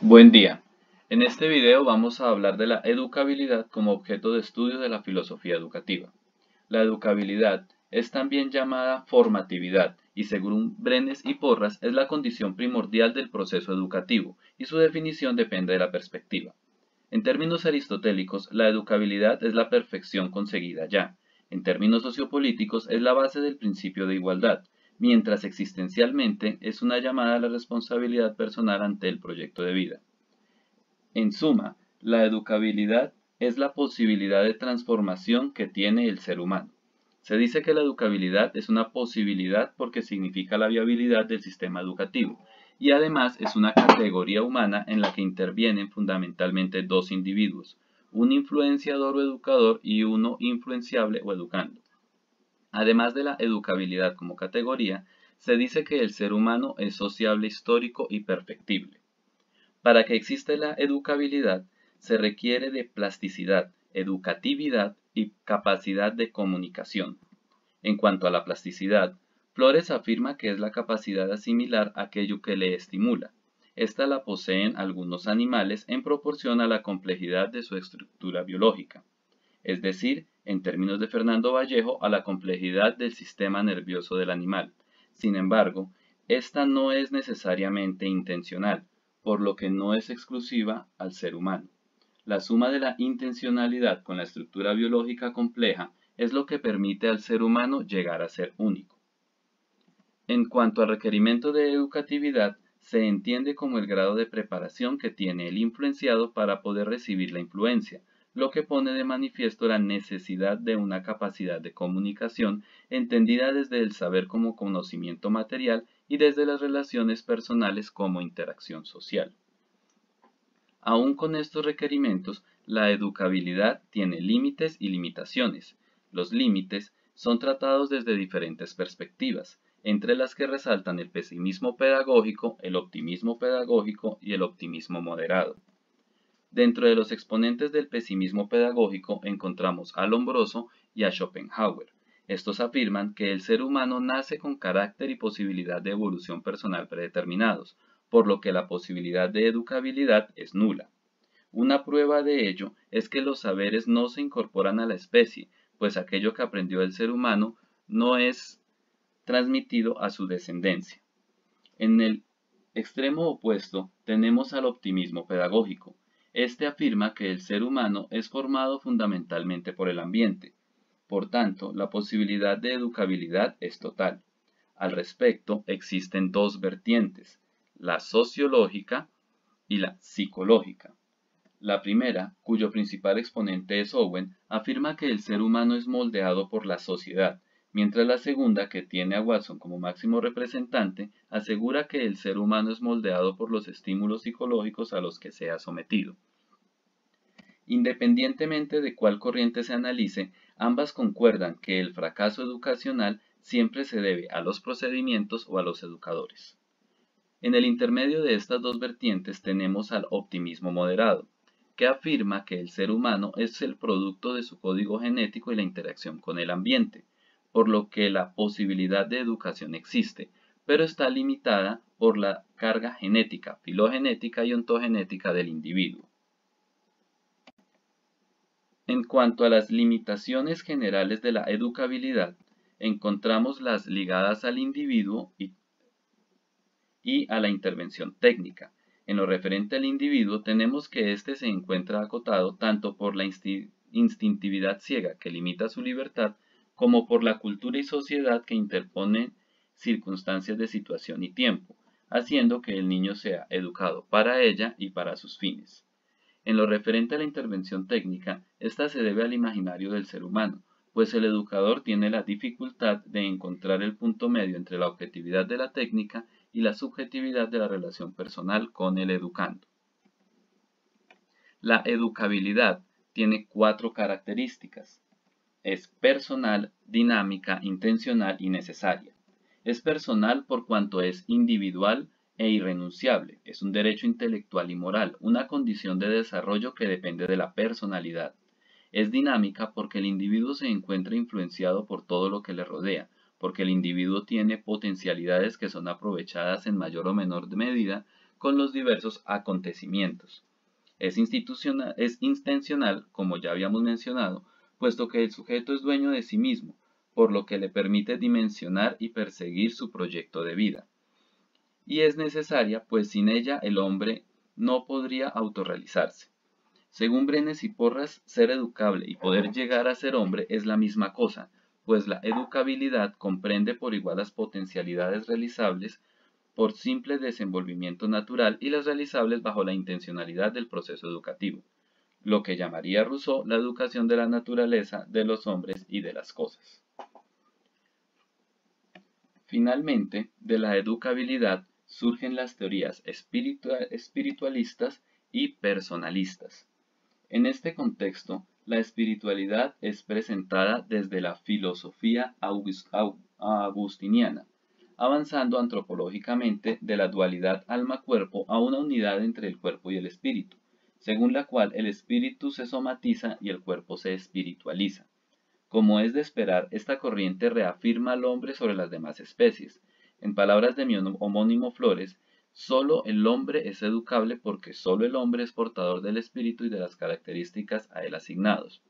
Buen día. En este video vamos a hablar de la educabilidad como objeto de estudio de la filosofía educativa. La educabilidad es también llamada formatividad y según Brenes y Porras es la condición primordial del proceso educativo y su definición depende de la perspectiva. En términos aristotélicos, la educabilidad es la perfección conseguida ya. En términos sociopolíticos, es la base del principio de igualdad, mientras existencialmente es una llamada a la responsabilidad personal ante el proyecto de vida. En suma, la educabilidad es la posibilidad de transformación que tiene el ser humano. Se dice que la educabilidad es una posibilidad porque significa la viabilidad del sistema educativo, y además es una categoría humana en la que intervienen fundamentalmente dos individuos, un influenciador o educador y uno influenciable o educando. Además de la educabilidad como categoría, se dice que el ser humano es sociable histórico y perfectible. Para que exista la educabilidad, se requiere de plasticidad, educatividad y capacidad de comunicación. En cuanto a la plasticidad, Flores afirma que es la capacidad de asimilar aquello que le estimula. Esta la poseen algunos animales en proporción a la complejidad de su estructura biológica, es decir, en términos de Fernando Vallejo, a la complejidad del sistema nervioso del animal. Sin embargo, esta no es necesariamente intencional, por lo que no es exclusiva al ser humano. La suma de la intencionalidad con la estructura biológica compleja es lo que permite al ser humano llegar a ser único. En cuanto al requerimiento de educatividad, se entiende como el grado de preparación que tiene el influenciado para poder recibir la influencia, lo que pone de manifiesto la necesidad de una capacidad de comunicación entendida desde el saber como conocimiento material y desde las relaciones personales como interacción social. Aún con estos requerimientos, la educabilidad tiene límites y limitaciones. Los límites son tratados desde diferentes perspectivas, entre las que resaltan el pesimismo pedagógico, el optimismo pedagógico y el optimismo moderado. Dentro de los exponentes del pesimismo pedagógico encontramos a Lombroso y a Schopenhauer. Estos afirman que el ser humano nace con carácter y posibilidad de evolución personal predeterminados, por lo que la posibilidad de educabilidad es nula. Una prueba de ello es que los saberes no se incorporan a la especie, pues aquello que aprendió el ser humano no es transmitido a su descendencia. En el extremo opuesto tenemos al optimismo pedagógico. Este afirma que el ser humano es formado fundamentalmente por el ambiente. Por tanto, la posibilidad de educabilidad es total. Al respecto, existen dos vertientes, la sociológica y la psicológica. La primera, cuyo principal exponente es Owen, afirma que el ser humano es moldeado por la sociedad, mientras la segunda, que tiene a Watson como máximo representante, asegura que el ser humano es moldeado por los estímulos psicológicos a los que sea sometido. Independientemente de cuál corriente se analice, ambas concuerdan que el fracaso educacional siempre se debe a los procedimientos o a los educadores. En el intermedio de estas dos vertientes tenemos al optimismo moderado, que afirma que el ser humano es el producto de su código genético y la interacción con el ambiente, por lo que la posibilidad de educación existe, pero está limitada por la carga genética, filogenética y ontogenética del individuo. En cuanto a las limitaciones generales de la educabilidad, encontramos las ligadas al individuo y, a la intervención técnica. En lo referente al individuo, tenemos que éste se encuentra acotado tanto por la instintividad ciega que limita su libertad, como por la cultura y sociedad que interponen circunstancias de situación y tiempo, haciendo que el niño sea educado para ella y para sus fines. En lo referente a la intervención técnica, esta se debe al imaginario del ser humano, pues el educador tiene la dificultad de encontrar el punto medio entre la objetividad de la técnica y la subjetividad de la relación personal con el educando. La educabilidad tiene cuatro características es personal, dinámica, intencional y necesaria. Es personal por cuanto es individual e irrenunciable. Es un derecho intelectual y moral, una condición de desarrollo que depende de la personalidad. Es dinámica porque el individuo se encuentra influenciado por todo lo que le rodea, porque el individuo tiene potencialidades que son aprovechadas en mayor o menor medida con los diversos acontecimientos. Es, institucional, es intencional, como ya habíamos mencionado, puesto que el sujeto es dueño de sí mismo, por lo que le permite dimensionar y perseguir su proyecto de vida. Y es necesaria, pues sin ella el hombre no podría autorrealizarse. Según Brenes y Porras, ser educable y poder llegar a ser hombre es la misma cosa, pues la educabilidad comprende por igual las potencialidades realizables por simple desenvolvimiento natural y las realizables bajo la intencionalidad del proceso educativo, lo que llamaría Rousseau la educación de la naturaleza, de los hombres y de las cosas. Finalmente, de la educabilidad surgen las teorías espiritualistas y personalistas. En este contexto, la espiritualidad es presentada desde la filosofía agustiniana, avanzando antropológicamente de la dualidad alma-cuerpo a una unidad entre el cuerpo y el espíritu, según la cual el espíritu se somatiza y el cuerpo se espiritualiza. Como es de esperar, esta corriente reafirma al hombre sobre las demás especies. En palabras de mi homónimo Flores, Solo el hombre es educable porque solo el hombre es portador del espíritu y de las características a él asignados,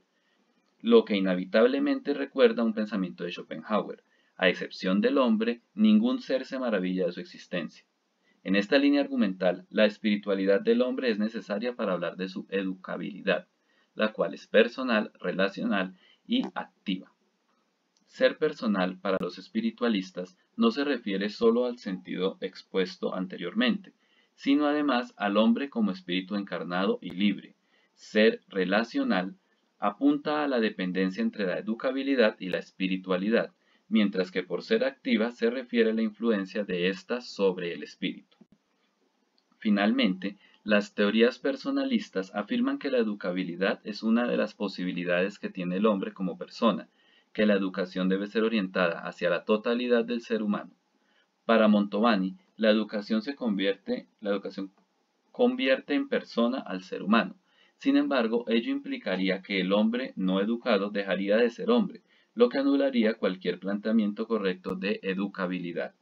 lo que inevitablemente recuerda un pensamiento de Schopenhauer. A excepción del hombre, ningún ser se maravilla de su existencia. En esta línea argumental, la espiritualidad del hombre es necesaria para hablar de su educabilidad, la cual es personal, relacional y activa. Ser personal para los espiritualistas no se refiere solo al sentido expuesto anteriormente, sino además al hombre como espíritu encarnado y libre. Ser relacional apunta a la dependencia entre la educabilidad y la espiritualidad, mientras que por ser activa se refiere a la influencia de ésta sobre el espíritu. Finalmente, las teorías personalistas afirman que la educabilidad es una de las posibilidades que tiene el hombre como persona, que la educación debe ser orientada hacia la totalidad del ser humano. Para Montovani, la educación se convierte, la educación convierte en persona al ser humano. Sin embargo, ello implicaría que el hombre no educado dejaría de ser hombre, lo que anularía cualquier planteamiento correcto de educabilidad.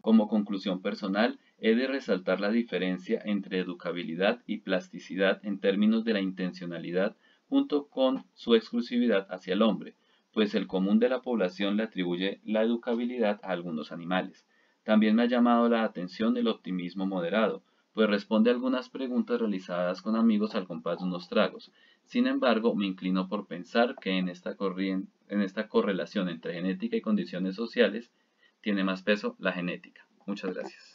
Como conclusión personal, he de resaltar la diferencia entre educabilidad y plasticidad en términos de la intencionalidad junto con su exclusividad hacia el hombre, pues el común de la población le atribuye la educabilidad a algunos animales. También me ha llamado la atención el optimismo moderado, pues responde algunas preguntas realizadas con amigos al compás de unos tragos. Sin embargo, me inclino por pensar que en esta, en esta correlación entre genética y condiciones sociales tiene más peso la genética. Muchas gracias.